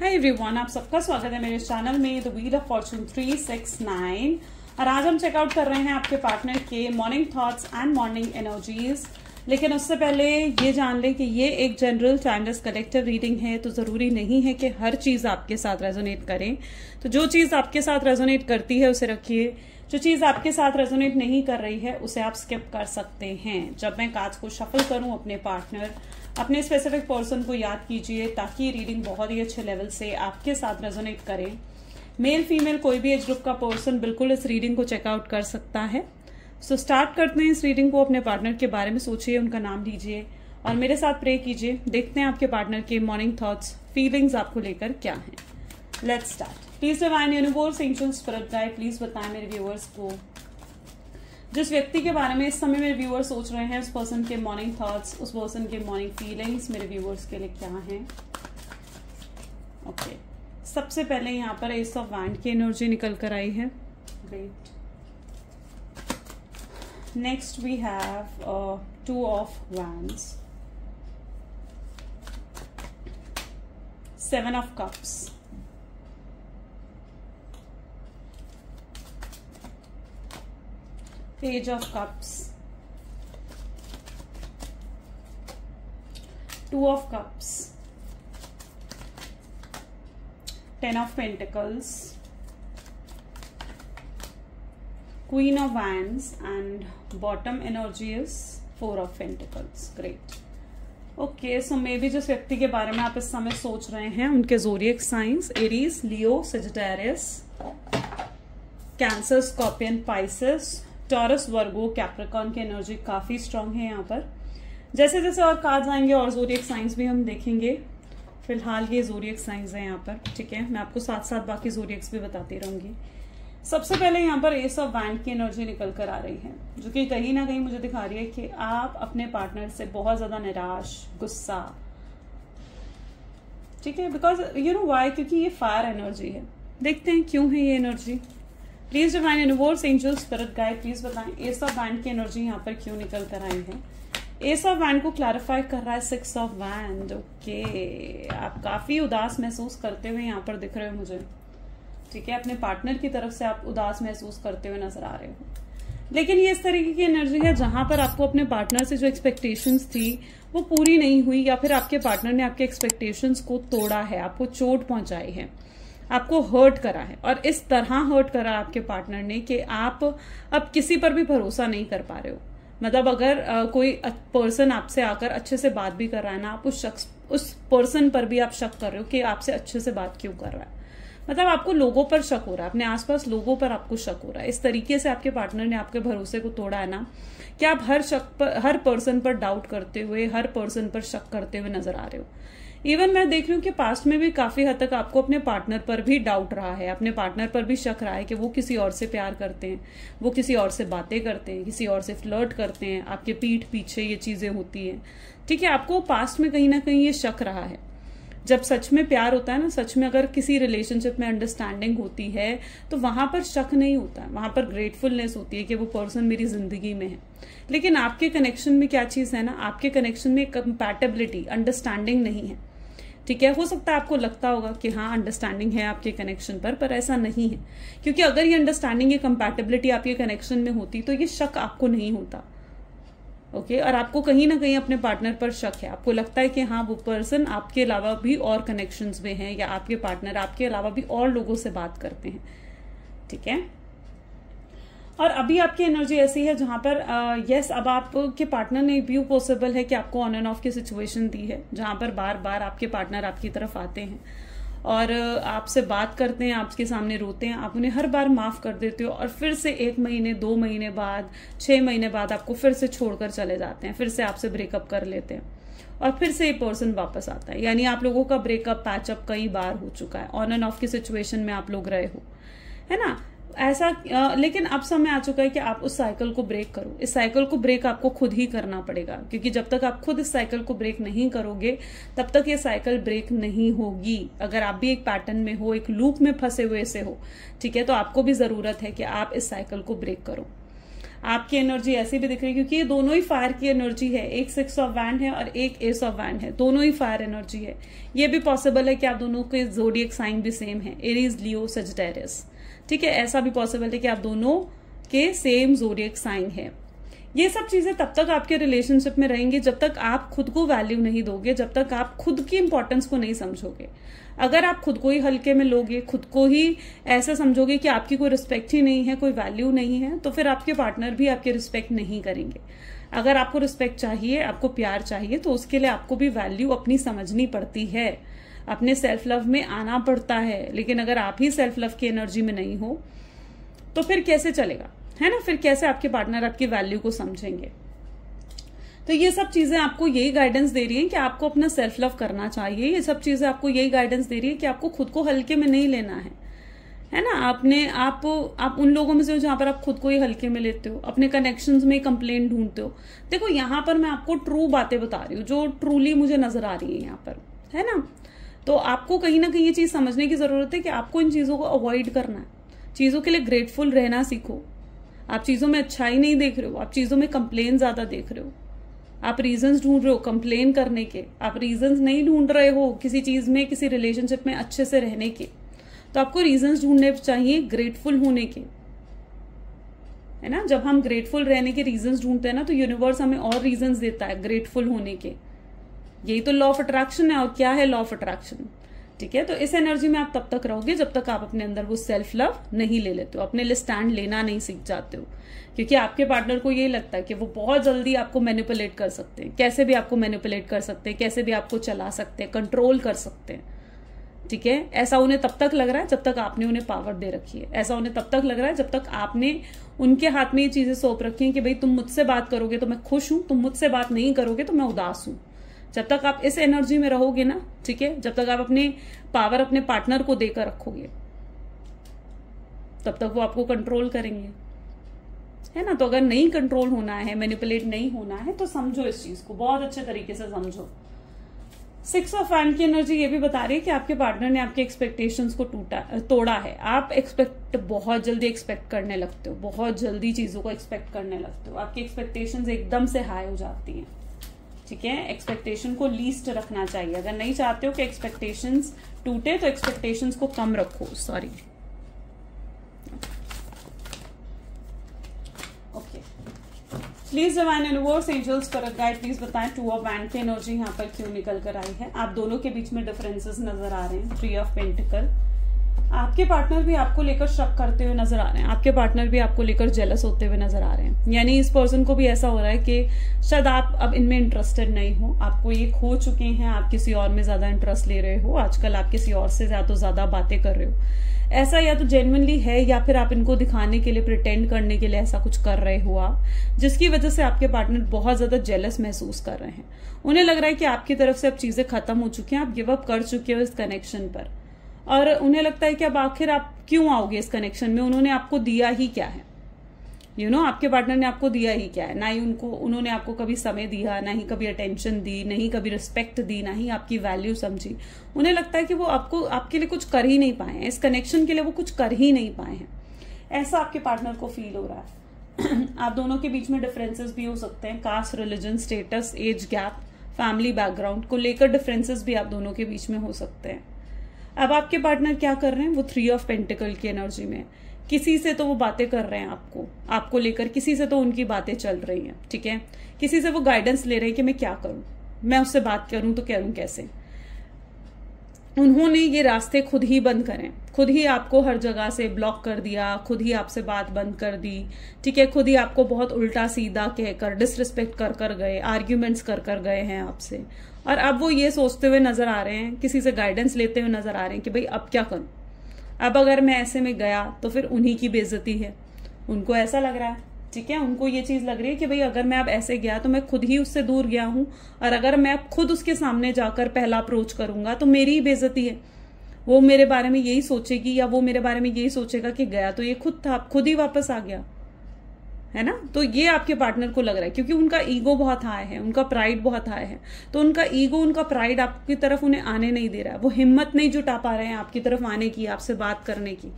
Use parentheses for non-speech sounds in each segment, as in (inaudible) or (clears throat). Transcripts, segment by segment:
Hi everyone आप सबका स्वागत है मेरे चैनल में द व्हील ऑफ़ फॉर्चून 369 और आज हम चेकआउट कर रहे हैं आपके पार्टनर के morning thoughts and morning energies लेकिन उससे पहले ये जान लें कि ये एक जनरल टाइमलेस कलेक्टिव रीडिंग है तो ज़रूरी नहीं है कि हर चीज़ आपके साथ रेजोनेट करें। तो जो चीज़ आपके साथ रेजोनेट करती है, उसे रखिए। जो चीज़ आपके साथ रेजोनेट नहीं कर रही है, उसे आप स्किप कर सकते हैं। जब मैं काज को शफल करूँ अपने पार्टनर अपने स्पेसिफिक पर्सन को याद कीजिए ताकि ये रीडिंग बहुत ही अच्छे लेवल से आपके साथ रेजोनेट करे। मेल फीमेल कोई भी एज ग्रुप का पर्सन बिल्कुल इस रीडिंग को चेकआउट कर सकता है। सो so, स्टार्ट करते हैं इस रीडिंग को अपने पार्टनर के बारे में सोचिए उनका नाम लीजिए और मेरे साथ प्रे कीजिए। देखते हैं आपके पार्टनर के मॉर्निंग थॉट्स फीलिंग्स आपको लेकर क्या है। Let's start please divine universe ancient spirit please बताएँ मेरे व्यूअर्स को। जिस व्यक्ति के बारे में इस समय मेरे व्यूअर्स सोच रहे हैं, उस पर्सन के मॉर्निंग थॉट्स उस पर्सन के मॉर्निंग फीलिंग्स मेरे व्यूअर्स के लिए क्या हैं? ओके. सबसे पहले यहाँ पर एस ऑफ़ वैंड की एनर्जी निकल कर आई है। Great next we have two of wands seven of cups page of cups two of cups ten of pentacles queen of wands and bottom energy is four of pentacles great okay so maybe जिस व्यक्ति के बारे में आप इस समय सोच रहे हैं उनके zodiac signs Aries Leo Sagittarius Cancer Scorpion Pisces Taurus Virgo Capricorn की एनर्जी काफ़ी स्ट्रांग है यहाँ पर। जैसे जैसे और कार्ड्स आएँगे और जोरियक साइंस भी हम देखेंगे। फ़िलहाल ये जोरियक साइंस है यहाँ पर, ठीक है? मैं आपको साथ साथ बाकी जोरियक्स भी बताती रहूँगी। सबसे पहले यहाँ पर एस ऑफ़ बैंड की एनर्जी निकल कर आ रही है, जो कि कहीं ना कहीं मुझे दिखा रही है कि आप अपने पार्टनर से बहुत ज़्यादा निराश, गुस्सा, ठीक है? बिकॉज़ यू नो वाई क्योंकि ये फायर एनर्जी है। देखते हैं क्यों है ये energy please divine universe angel spirit guide please बताएँ एस ऑफ़ बैंड की एनर्जी यहाँ पर क्यों निकल कर आई है? एस ऑफ़ बैंड को क्लैरिफाई कर रहा है सिक्स ऑफ़ बैंड ओके आप काफ़ी उदास महसूस करते हुए यहाँ पर दिख रहे हो मुझे। ठीक है, अपने पार्टनर की तरफ़ से आप उदास महसूस करते हुए नज़र आ रहे हो। लेकिन ये इस तरीके की एनर्जी है जहाँ पर आपको अपने पार्टनर से जो एक्सपेक्टेशंस थी, वो पूरी नहीं हुई या फिर आपके पार्टनर ने आपके एक्सपेक्टेशंस को तोड़ा है, आपको चोट पहुंचाई है। आपको हर्ट करा है। और इस तरह हर्ट करा आपके पार्टनर ने कि आप अब किसी पर भी भरोसा नहीं कर पा रहे हो। मतलब अगर आ, कोई पर्सन आपसे आकर अच्छे से बात भी कर रहा है ना आप उस शख्स उस पर्सन पर भी आप शक कर रहे हो कि आपसे अच्छे से बात क्यों कर रहा है। मतलब आपको लोगों पर शक हो रहा है। अपने आसपास लोगों पर आपको शक हो रहा है। इस तरीके से आपके पार्टनर ने आपके भरोसे को तोड़ा है ना कि आप हर शक पर हर पर्सन पर डाउट करते हुए हर पर्सन पर शक करते हुए नज़र आ रहे हो। इवन मैं देख रही हूँ कि पास्ट में भी काफ़ी हद तक आपको अपने पार्टनर पर भी डाउट रहा है, अपने पार्टनर पर भी शक रहा है कि वो किसी और से प्यार करते हैं, वो किसी और से बातें करते हैं, किसी और से फ्लर्ट करते हैं, आपके पीठ पीछे ये चीज़ें होती हैं। ठीक है, आपको पास्ट में कहीं ना कहीं ये शक रहा है। जब सच में प्यार होता है ना, सच में अगर किसी रिलेशनशिप में अंडरस्टैंडिंग होती है तो वहाँ पर शक नहीं होता है वहाँ पर ग्रेटफुलनेस होती है कि वो पर्सन मेरी ज़िंदगी में है। लेकिन आपके कनेक्शन में क्या चीज़ है ना, आपके कनेक्शन में कंपैटिबिलिटी अंडरस्टैंडिंग नहीं है। ठीक है, हो सकता है आपको लगता होगा कि हाँ अंडरस्टैंडिंग है आपके कनेक्शन पर पर ऐसा नहीं है। क्योंकि अगर ये अंडरस्टैंडिंग ये कंपैटिबिलिटी आपके कनेक्शन में होती तो ये शक आपको नहीं होता। Okay okay? और आपको कहीं ना कहीं अपने पार्टनर पर शक है। आपको लगता है कि हाँ वो पर्सन आपके अलावा भी और कनेक्शंस में है, या आपके पार्टनर आपके अलावा भी और लोगों से बात करते हैं। ठीक है? और अभी आपकी एनर्जी ऐसी है जहाँ पर यस अब आपके पार्टनर ने भी पॉसिबल है कि आपको ऑन एंड ऑफ़ की सिचुएशन दी है, जहाँ पर बार बार आपके पार्टनर आपकी तरफ़ आते हैं। और आपसे बात करते हैं, आपके सामने रोते हैं, आप उन्हें हर बार माफ़ कर देते हो और फिर से एक महीने, दो महीने बाद, छह महीने बाद आपको फिर से छोड़कर चले जाते हैं, फिर से आपसे ब्रेकअप कर लेते हैं। और फिर से ये पर्सन वापस आता है। यानी आप लोगों का ब्रेकअप पैचअप कई बार हो चुका है। ऑन एंड ऑफ़ की सिचुएशन में आप लोग रहे हो। है ना? ऐसा आ, लेकिन अब समय आ चुका है कि आप उस साइकिल को ब्रेक करो। इस साइकिल को ब्रेक आपको खुद ही करना पड़ेगा क्योंकि जब तक आप खुद इस साइकिल को ब्रेक नहीं करोगे तब तक ये साइकिल ब्रेक नहीं होगी। अगर आप भी एक पैटर्न में हो एक लूप में फंसे हुए से हो ठीक है तो आपको भी ज़रूरत है कि आप इस साइकिल को ब्रेक करो। आपकी एनर्जी ऐसी भी दिख रही है क्योंकि ये दोनों ही फायर की एनर्जी है। एक सिक्स ऑफ़ वैंड है और एक एस ऑफ़ वैंड है। दोनों ही फायर एनर्जी है। ये भी पॉसिबल है कि आप दोनों के जोडियक साइन भी सेम है। एरीज लियो सजटेरिस ठीक है, ऐसा भी पॉसिबल है कि आप दोनों के सेम जोडियक साइन है। ये सब चीज़ें तब तक आपके रिलेशनशिप में रहेंगी जब तक आप खुद को वैल्यू नहीं दोगे, जब तक आप खुद की इंपॉर्टेंस को नहीं समझोगे। अगर आप खुद को ही हल्के में लोगे, खुद को ही ऐसा समझोगे कि आपकी कोई रिस्पेक्ट ही नहीं है, कोई वैल्यू नहीं है तो फिर आपके पार्टनर भी आपके रिस्पेक्ट नहीं करेंगे। अगर आपको रिस्पेक्ट चाहिए, आपको प्यार चाहिए तो उसके लिए आपको भी वैल्यू अपनी समझनी पड़ती है। अपने सेल्फ लव में आना पड़ता है, लेकिन अगर आप ही सेल्फ लव की एनर्जी में नहीं हो तो फिर कैसे चलेगा? है ना? फिर कैसे आपके पार्टनर आपकी वैल्यू को समझेंगे? तो ये सब चीज़ें आपको यही गाइडेंस दे रही है कि आपको अपना सेल्फ लव करना चाहिए। ये सब चीज़ें आपको यही गाइडेंस दे रही है कि आपको खुद को हल्के में नहीं लेना है। है ना? आपने, आप आप उन लोगों में से हो जहाँ पर आप खुद को ही हल्के में लेते हो, अपने कनेक्शंस में कंप्लेन ढूंढते हो। देखो, यहाँ पर मैं आपको ट्रू बातें बता रही हूँ, जो ट्रूली मुझे नज़र आ रही है यहाँ पर। है ना? तो आपको कहीं ना कहीं ये चीज़ समझने की ज़रूरत है कि आपको इन चीज़ों को अवॉइड करना है। चीज़ों के लिए ग्रेटफुल रहना सीखो। आप चीज़ों में अच्छाई नहीं देख रहे हो, आप चीज़ों में कंप्लेन ज़्यादा देख रहे हो। आप रीजंस ढूंढ रहे हो कंप्लेन करने के। आप रीजंस नहीं ढूंढ रहे हो किसी चीज़ में, किसी रिलेशनशिप में अच्छे से रहने के। तो आपको रीजंस ढूँढने चाहिए ग्रेटफुल होने के। है ना? जब हम ग्रेटफुल रहने के रीजंस ढूंढते हैं ना तो यूनिवर्स हमें और रीजंस देता है ग्रेटफुल होने के। यही तो लॉ ऑफ़ अट्रैक्शन है और क्या है लॉ ऑफ़ अट्रैक्शन ठीक है? तो इस एनर्जी में आप तब तक रहोगे जब तक आप अपने अंदर वो सेल्फ लव नहीं ले लेते हो। अपने लिए स्टैंड लेना नहीं सीख जाते हो। क्योंकि आपके पार्टनर को यही लगता है कि वो बहुत जल्दी आपको मैनिपुलेट कर सकते हैं। कैसे भी आपको मैनिपुलेट कर सकते हैं, कैसे भी आपको चला सकते हैं कंट्रोल कर सकते हैं। ठीक है? ऐसा उन्हें तब तक लग रहा है जब तक आपने उन्हें पावर दे रखी है। ऐसा उन्हें तब तक लग रहा है जब तक आपने उनके हाथ में ये चीज़ें सौंप रखी हैं कि भाई तुम मुझसे बात करोगे तो मैं खुश हूँ, तुम मुझसे बात नहीं करोगे तो मैं उदास हूँ। जब तक आप इस एनर्जी में रहोगे ना, ठीक है? जब तक आप अपने पावर अपने पार्टनर को देकर रखोगे, तब तक वो आपको कंट्रोल करेंगे। है ना? तो अगर नहीं कंट्रोल होना है मैनिपुलेट नहीं होना है तो समझो इस चीज़ को, बहुत अच्छे तरीके से समझो। सिक्स ऑफ़ फ़ैन की एनर्जी ये भी बता रही है कि आपके पार्टनर ने आपके एक्सपेक्टेशंस को टूटा, तोड़ा है। आप एक्सपेक्ट बहुत जल्दी एक्सपेक्ट करने लगते हो, बहुत जल्दी चीज़ों को एक्सपेक्ट करने लगते हो। आपकी एक्सपेक्टेशंस एकदम से हाई हो जाती हैं। ठीक है एक्सपेक्टेशन को लीस्ट रखना चाहिए। अगर नहीं चाहते हो कि एक्सपेक्टेशंस टूटे तो एक्सपेक्टेशंस को कम रखो। Sorry okay please divine universe angels पर प्लीज़ बताएँ। टू ऑफ़ बैंड की एनर्जी यहाँ पर क्यों निकल कर आई है? आप दोनों के बीच में डिफरेंसेस नज़र आ रहे हैं। थ्री ऑफ़ पेंटिकल आपके पार्टनर भी आपको लेकर शक करते हुए नज़र आ रहे हैं। आपके पार्टनर भी आपको लेकर जेलस होते हुए नज़र आ रहे हैं। यानी इस पर्सन को भी ऐसा हो रहा है कि शायद आप अब इनमें इंटरेस्टेड नहीं हो। आपको ये खो चुके हैं, आप किसी और में ज़्यादा इंटरेस्ट ले रहे हो, आजकल आप किसी और से ज़्यादा ज़्यादा बातें कर रहे हो। ऐसा या तो जेनवनली है या फिर आप इनको दिखाने के लिए प्रिटेंड करने के लिए ऐसा कुछ कर रहे हो आप, जिसकी वजह से आपके पार्टनर बहुत ज़्यादा जेलस महसूस कर रहे हैं। उन्हें लग रहा है कि आपकी तरफ़ से अब चीज़ें खत्म हो चुकी हैं, आप गिव अप कर चुके हो इस कनेक्शन पर। और उन्हें लगता है कि अब आखिर आप क्यों आओगे इस कनेक्शन में? उन्होंने आपको दिया ही क्या है? यू you नो know, आपके पार्टनर ने आपको दिया ही क्या है? ना ही उनको उन्होंने आपको कभी समय दिया ना ही कभी अटेंशन दी नहीं कभी रिस्पेक्ट दी ना ही आपकी वैल्यू समझी। उन्हें लगता है कि वो आपको आपके लिए कुछ कर ही नहीं पाए हैं। इस कनेक्शन के लिए वो कुछ कर ही नहीं पाए हैं। ऐसा आपके पार्टनर को फील हो रहा है। (clears throat) आप दोनों के बीच में डिफरेंसेस भी हो सकते हैं। Caste religion status age gap family background को लेकर डिफरेंसेस भी आप दोनों के बीच में हो सकते हैं। अब आपके पार्टनर क्या कर रहे हैं? वो थ्री ऑफ़ पेंटिकल की एनर्जी में किसी से तो वो बातें कर रहे हैं आपको। आपको लेकर किसी से तो उनकी बातें चल रही हैं, ठीक है? किसी से वो गाइडेंस ले रहे हैं कि मैं क्या करूँ? मैं उससे बात करूँ तो करूँ कैसे? उन्होंने ये रास्ते खुद ही बंद करें। खुद ही आपको हर जगह से ब्लॉक कर दिया, खुद ही आपसे बात बंद कर दी, ठीक है? खुद ही आपको बहुत उल्टा सीधा कहकर डिसरिस्पेक्ट कर कर गए आर्ग्यूमेंट्स कर कर गए हैं आपसे। और अब वो ये सोचते हुए नज़र आ रहे हैं, किसी से गाइडेंस लेते हुए नज़र आ रहे हैं कि भाई अब क्या करूँ? अब अगर मैं ऐसे में गया तो फिर उन्हीं की बेजती है। उनको ऐसा लग रहा है, ठीक है? उनको ये चीज़ लग रही है कि भाई अगर मैं अब ऐसे गया तो मैं खुद ही उससे दूर गया हूँ। और अगर मैं अब खुद उसके सामने जाकर पहला अप्रोच करूँगा तो मेरी ही बेजती है। वो मेरे बारे में यही सोचेगी या वो मेरे बारे में यही सोचेगा कि गया तो ये खुद था खुद ही वापस आ गया। है ना? तो ये आपके पार्टनर को लग रहा है क्योंकि उनका ईगो बहुत हाई है उनका प्राइड बहुत हाई है। तो उनका ईगो उनका प्राइड आपकी तरफ़ उन्हें आने नहीं दे रहा है। वो हिम्मत नहीं जुटा पा रहे हैं आपकी तरफ़ आने की आपसे बात करने की।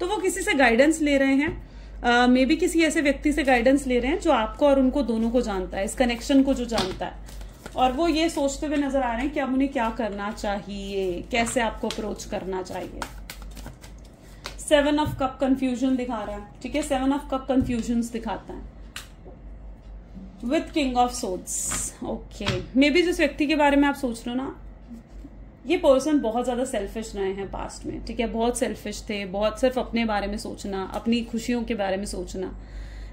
तो वो किसी से गाइडेंस ले रहे हैं। मे uh, बी किसी ऐसे व्यक्ति से गाइडेंस ले रहे हैं जो आपको और उनको दोनों को जानता है इस कनेक्शन को जो जानता है। और वो ये सोचते हुए नज़र आ रहे हैं कि अब उन्हें क्या करना चाहिए कैसे आपको अप्रोच करना चाहिए। सेवन ऑफ़ कप कंफ्यूजन दिखा रहा है ठीक है? सेवन ऑफ़ कप कंफ्यूजन दिखाता है। With king of swords okay maybe जिस व्यक्ति के बारे में आप सोच रहे हो ना ये पर्सन बहुत ज़्यादा सेल्फिश रहे हैं पास्ट में ठीक है? बहुत सेल्फिश थे बहुत सिर्फ़ अपने बारे में सोचना अपनी खुशियों के बारे में सोचना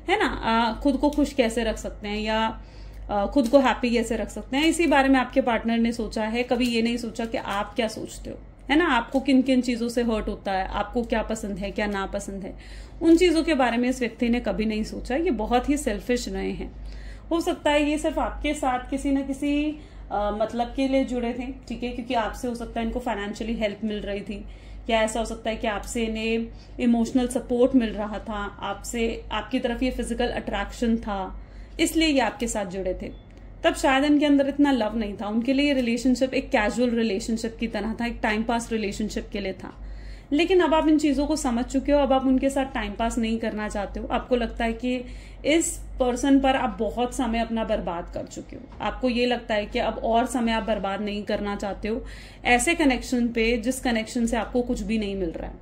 है ना? आ, खुद को खुश कैसे रख सकते हैं या आ, खुद को हैप्पी कैसे रख सकते हैं? इसी बारे में आपके पार्टनर ने सोचा है कभी ये नहीं सोचा कि आप क्या सोचते हो। है ना? आपको किन किन चीज़ों से हर्ट होता है? आपको क्या पसंद है क्या ना पसंद है? उन चीज़ों के बारे में इस व्यक्ति ने कभी नहीं सोचा। ये बहुत ही सेल्फिश रहे हैं। हो सकता है ये सिर्फ़ आपके साथ किसी न किसी आ, मतलब के लिए जुड़े थे ठीक है? क्योंकि आपसे हो सकता है इनको फाइनेंशियली हेल्प मिल रही थी। या ऐसा हो सकता है कि आपसे इन्हें इमोशनल सपोर्ट मिल रहा था। आपसे आपकी तरफ़ ये फ़िज़िकल अट्रैक्शन था। इसलिए ये आपके साथ जुड़े थे। तब शायद इनके अंदर इतना लव नहीं था। उनके लिए रिलेशनशिप एक कैजुअल रिलेशनशिप की तरह था, एक टाइम पास रिलेशनशिप के लिए था। लेकिन अब आप इन चीज़ों को समझ चुके हो, अब आप उनके साथ टाइम पास नहीं करना चाहते हो। आपको लगता है कि इस पर्सन पर आप बहुत समय अपना बर्बाद कर चुके हो। आपको ये लगता है कि अब और समय आप बर्बाद नहीं करना चाहते हो। ऐसे कनेक्शन पे, जिस कनेक्शन से आपको कुछ भी नहीं मिल रहा है।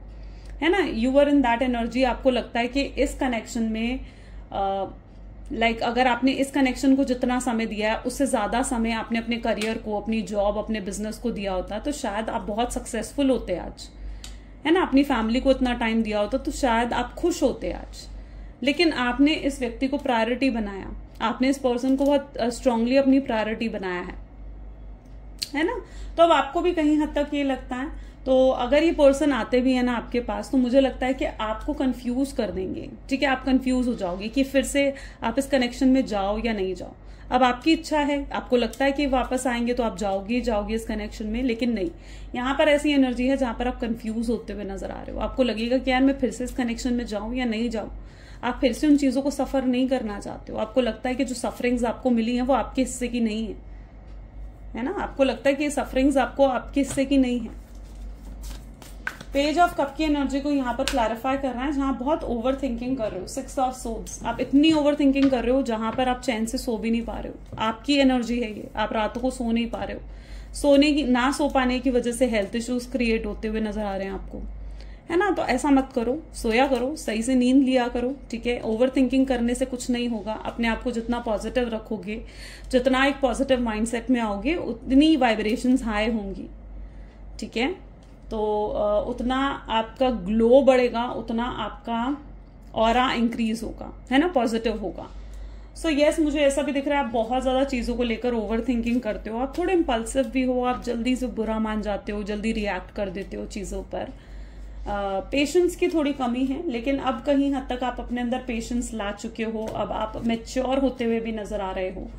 है ना? You are in that energy आपको लगता है कि इस कनेक्शन में लाइक like, अगर आपने इस कनेक्शन को जितना समय दिया है उससे ज़्यादा समय आपने अपने करियर को अपनी जॉब अपने बिज़नेस को दिया होता तो शायद आप बहुत सक्सेसफुल होते आज। है ना? अपनी फैमिली को इतना टाइम दिया होता तो शायद आप खुश होते आज। लेकिन आपने इस व्यक्ति को प्रायोरिटी बनाया। आपने इस पर्सन को बहुत स्ट्रांगली अपनी प्रायोरिटी बनाया है। है ना? तो अब आपको भी कहीं हद तक ये लगता है। तो अगर ये पर्सन आते भी है ना आपके पास तो मुझे लगता है कि आपको कंफ्यूज कर देंगे। ठीक है? आप कंफ्यूज हो जाओगे कि फिर से आप इस कनेक्शन में जाओ या नहीं जाओ। अब आपकी इच्छा है, आपको लगता है कि वापस आएँगे तो आप जाओगे जाओगे इस कनेक्शन में, लेकिन नहीं। यहाँ पर ऐसी एनर्जी है जहाँ पर आप कंफ्यूज होते हुए नज़र आ रहे हो। आपको लगेगा कि यार मैं फिर से इस कनेक्शन में जाऊँ या नहीं जाऊँ? आप फिर से उन चीज़ों को सफ़र नहीं करना चाहते हो। आपको लगता है कि जो सफरिंग्स आपको मिली है, वो आपके हिस्से की नहीं है। है ना? आपको लगता है कि सफरिंग्स आपको आपके हिस्से की नहीं है? पेज ऑफ़ कप की एनर्जी को यहाँ पर क्लैरिफाई कर रहा है, जहाँ बहुत ओवर थिंकिंग कर रहे हो सिक्स ऑफ़ सोब्स आप इतनी ओवर थिंकिंग कर रहे हो, जहाँ पर आप चैन से सो भी नहीं पा रहे हो। आपकी एनर्जी है ये, आप रातों को सो नहीं पा रहे हो। सोने की, ना सो पाने की वजह से हेल्थ इश्यूज़ क्रिएट होते हुए नज़र आ रहे हैं आपको। है ना? तो ऐसा मत करो। सोया करो सही से नींद लिया करो ठीक है? ओवर थिंकिंग करने से कुछ नहीं होगा। अपने आप को जितना पॉजिटिव रखोगे जितना एक पॉजिटिव माइंडसेट में आओगे उतनी वाइब्रेशन हाई होंगी। ठीक है? तो उतना आपका ग्लो बढ़ेगा उतना आपका और इंक्रीज होगा। है ना? पॉजिटिव होगा। सो so, यस yes, मुझे ऐसा भी दिख रहा है आप बहुत ज़्यादा चीज़ों को लेकर ओवर थिंकिंग करते हो। आप थोड़े इम्पल्सिव भी हो आप जल्दी से बुरा मान जाते हो जल्दी रिएक्ट कर देते हो चीज़ों पर। पेशेंस की थोड़ी कमी है, लेकिन अब कहीं हद तक आप अपने अंदर पेशेंस ला चुके हो, अब आप मेच्योर होते हुए भी नज़र आ रहे हो।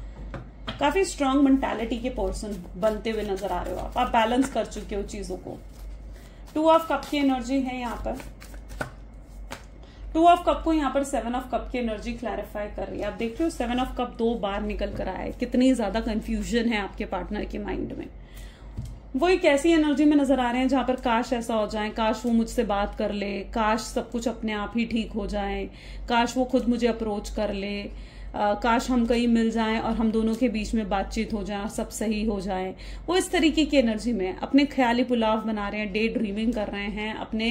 काफ़ी स्ट्रांग मेंटेलिटी के पर्सन बनते हुए नज़र आ रहे हो आप। आप बैलेंस कर चुके हो चीज़ों को। टू ऑफ़ कप की एनर्जी है यहाँ पर। टू ऑफ़ कप को यहाँ पर सेवन ऑफ़ कप की एनर्जी क्लैरिफाई कर रही है। आप देख रहे हो सेवन ऑफ़ कप दो बार निकल कर आया है। कितनी ज़्यादा कंफ्यूजन है आपके पार्टनर के माइंड में। वो एक ऐसी एनर्जी में नज़र आ रहे हैं जहाँ पर काश ऐसा हो जाए काश वो मुझसे बात कर ले काश सब कुछ अपने आप ही ठीक हो जाए काश वो खुद मुझे अप्रोच कर ले आ, काश हम कहीं मिल जाएँ और हम दोनों के बीच में बातचीत हो जाए सब सही हो जाए। वो इस तरीके की एनर्जी में अपने ख्याली पुलाव बना रहे हैं डे ड्रीमिंग कर रहे हैं अपने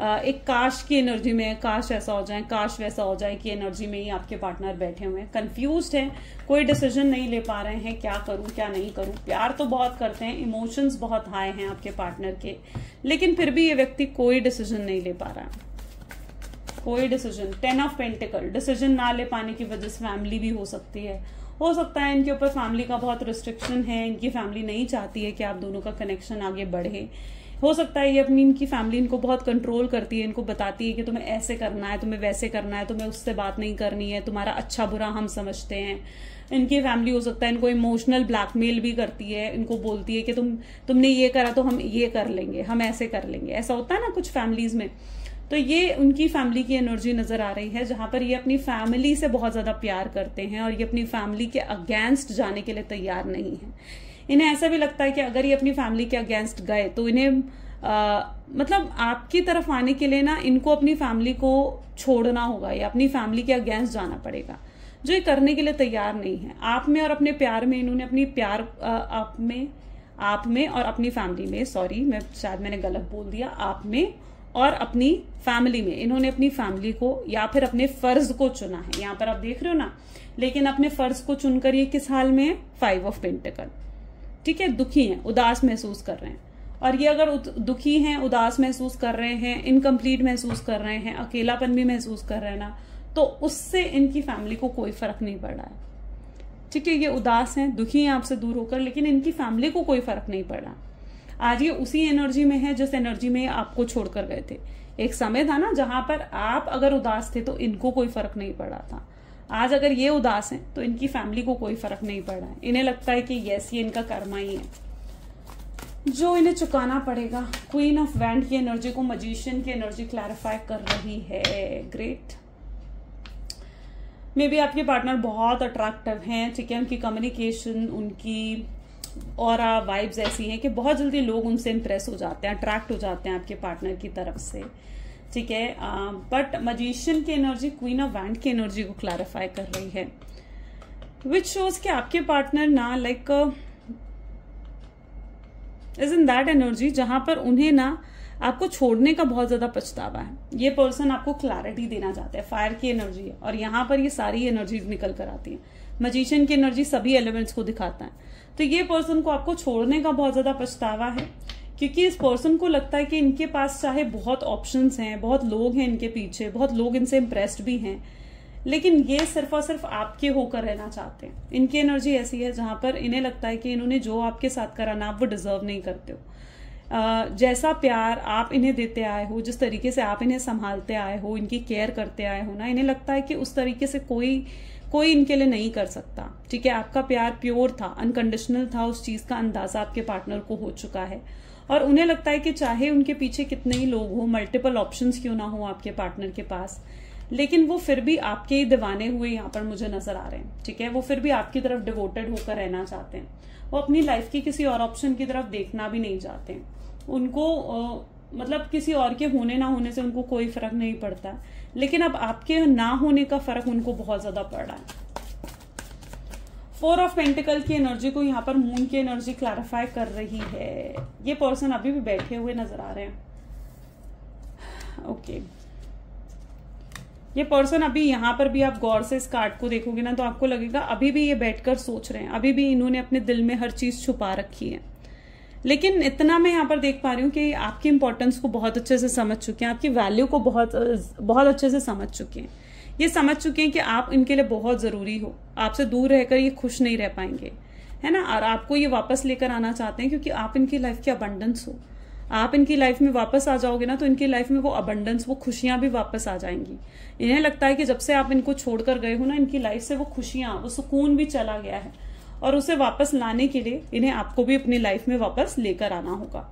एक काश की एनर्जी में, काश ऐसा हो जाए, काश वैसा हो जाए कि एनर्जी में ही आपके पार्टनर बैठे हुए हैं। कंफ्यूज हैं, कोई डिसीज़न नहीं ले पा रहे हैं, क्या करूँ, क्या नहीं करूँ। प्यार तो बहुत करते हैं इमोशंस बहुत हाई हैं आपके पार्टनर के। लेकिन फिर भी ये व्यक्ति कोई डिसीज़न नहीं ले पा रहा। है कोई decision ten of pentacle decision ना ले पाने की वजह से फैमिली भी हो सकती है। हो सकता है इनके ऊपर फैमिली का बहुत रिस्ट्रिक्शन है, इनकी फैमिली नहीं चाहती है कि आप दोनों का कनेक्शन आगे बढ़े। हो सकता है ये अपनी इनकी फैमिली इनको बहुत कंट्रोल करती है, इनको बताती है कि तुम्हें ऐसे करना है, तुम्हें वैसे करना है, तुम्हें उससे बात नहीं करनी है, तुम्हारा अच्छा बुरा हम समझते हैं। इनकी फैमिली हो सकता है, इनको इमोशनल ब्लैकमेल भी करती है, इनको बोलती है कि तुम, तुमने ये करा तो हम ये कर लेंगे, हम ऐसे कर लेंगे। ऐसा होता है ना कुछ फैमिलीज़ में। तो ये उनकी फैमिली की एनर्जी नज़र आ रही है, जहाँ पर ये अपनी फैमिली से बहुत ज़्यादा प्यार करते हैं और ये अपनी फैमिली के अगेंस्ट जाने के लिए तैयार नहीं है। इन्हें ऐसा भी लगता है कि अगर ये अपनी फैमिली के अगेंस्ट गए तो इन्हें आ, मतलब आपकी तरफ़ आने के लिए ना इनको अपनी फैमिली को छोड़ना होगा या अपनी फैमिली के अगेंस्ट जाना पड़ेगा जो ये करने के लिए तैयार नहीं है। आप में और अपने प्यार में इन्होंने अपनी प्यार आप में आप में और अपनी फैमिली में सॉरी मैं शायद मैंने गलत बोल दिया आप में और अपनी फैमिली में इन्होंने अपनी फैमिली को या फिर अपने फ़र्ज़ को चुना है। यहाँ पर आप देख रहे हो ना लेकिन अपने फ़र्ज़ को चुनकर ये किस हाल में है? फाइव ऑफ़ पेंटिकल ठीक है, दुखी हैं, उदास महसूस कर रहे हैं। और ये अगर दुखी हैं, उदास महसूस कर रहे हैं, इनकम्प्लीट महसूस कर रहे हैं, अकेलापन भी महसूस कर रहे हैं ना तो उससे इनकी फैमिली को कोई फ़र्क नहीं पड़ रहा है। ठीक है, ये उदास हैं, दुखी हैं आपसे दूर होकर, लेकिन इनकी फैमिली को कोई फ़र्क नहीं पड़ रहा। आज ये उसी एनर्जी में है, जिस एनर्जी में आपको छोड़कर गए थे। एक समय था ना, जहाँ पर आप अगर उदास थे तो इनको कोई फ़र्क नहीं पड़ा था। आज अगर ये उदास हैं तो इनकी फैमिली को कोई फ़र्क नहीं पड़ रहा है। इन्हें लगता है कि यस ये इनका कर्मा ही है। जो इन्हें चुकाना पड़ेगा क्वीन ऑफ़ वैंड की एनर्जी को मजिशियन की एनर्जी क्लैरिफाई कर रही है। ग्रेट मे बी आपके पार्टनर बहुत अट्रैक्टिव हैं, ठीक है? उनकी कम्युनिकेशन उनकी और वाइब्स ऐसी हैं कि बहुत जल्दी लोग उनसे इंप्रेस हो जाते हैं अट्रैक्ट हो जाते हैं आपके पार्टनर की तरफ़ से। ठीक है बट मजिशियन की एनर्जी क्वीन ऑफ़ वैंड की एनर्जी को क्लैरिफाई कर रही है। विच शोज़ कि आपके पार्टनर ना like is in that energy जहाँ पर उन्हें ना, आपको छोड़ने का बहुत ज़्यादा पछतावा है। ये पर्सन आपको क्लैरिटी देना चाहता है फायर की एनर्जी है, और यहाँ पर ये सारी एनर्जीज निकल कर आती है। मजिशियन की एनर्जी सभी एलिमेंट्स को दिखाता है। तो ये पर्सन को आपको छोड़ने का बहुत ज़्यादा पछतावा है। क्योंकि इस पर्सन को लगता है कि इनके पास चाहे बहुत ऑप्शंस हैं, बहुत लोग हैं इनके पीछे, बहुत लोग इनसे इम्प्रेस्ड भी हैं। लेकिन ये सिर्फ़ और सिर्फ़ आपके होकर रहना चाहते हैं। इनकी एनर्जी ऐसी है जहाँ पर इन्हें लगता है कि इन्होंने जो आपके साथ करा ना आप वो डिजर्व नहीं करते हो। जैसा प्यार आप इन्हें देते आए हो, जिस तरीके से आप इन्हें संभालते आए हो, इनकी केयर करते आए हो ना, इन्हें लगता है कि उस तरीके से कोई कोई इनके लिए नहीं कर सकता। ठीक है, आपका प्यार प्योर था अनकंडीशनल था, उस चीज़ का अंदाज़ा आपके पार्टनर को हो चुका है। और उन्हें लगता है कि चाहे उनके पीछे कितने ही लोग हो मल्टीपल ऑप्शन क्यों ना हो आपके पार्टनर के पास। लेकिन वो फिर भी आपके ही दीवाने हुए यहाँ पर मुझे नज़र आ रहे हैं, ठीक है? वो फिर भी आपकी तरफ़ डिवोटेड होकर रहना चाहते हैं। वो अपनी लाइफ की किसी और ऑप्शन की तरफ़ देखना भी नहीं चाहते उनको मतलब किसी और के होने ना होने से उनको कोई फ़र्क नहीं पड़ता। लेकिन अब आपके ना होने का फ़र्क उनको बहुत ज़्यादा पड़ रहा है। फोर ऑफ़ पेंटिकल की एनर्जी को यहाँ पर मून की एनर्जी क्लैरिफाई कर रही है। ये पर्सन अभी भी बैठे हुए नज़र आ रहे हैं। ओके ये पर्सन अभी यहाँ पर भी आप गौर से इस कार्ड को देखोगे ना तो आपको लगेगा अभी भी ये बैठकर सोच रहे हैं। अभी भी इन्होंने अपने दिल में हर चीज़ छुपा रखी है। लेकिन इतना मैं यहाँ पर देख पा रही हूँ कि आपकी इंपॉर्टेंस को बहुत अच्छे से समझ चुके हैं, आपकी वैल्यू को बहुत बहुत अच्छे से समझ चुके हैं। ये समझ चुके हैं कि आप इनके लिए बहुत ज़रूरी हो। आपसे दूर रहकर ये खुश नहीं रह पाएँगे, है ना? और आपको ये वापस लेकर आना चाहते हैं क्योंकि आप इनकी लाइफ की अबंडेंस हो। आप इनकी लाइफ में वापस आ जाओगे ना तो इनकी लाइफ में वो अबंडेंस वो खुशियाँ भी वापस आ जाएँगी। इन्हें लगता है कि जब से आप इनको छोड़कर गए हो ना, इनकी लाइफ से वो खुशियाँ, वो सुकून भी चला गया है। और उसे वापस लाने के लिए इन्हें आपको भी अपनी लाइफ में वापस लेकर आना होगा।